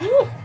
Woo.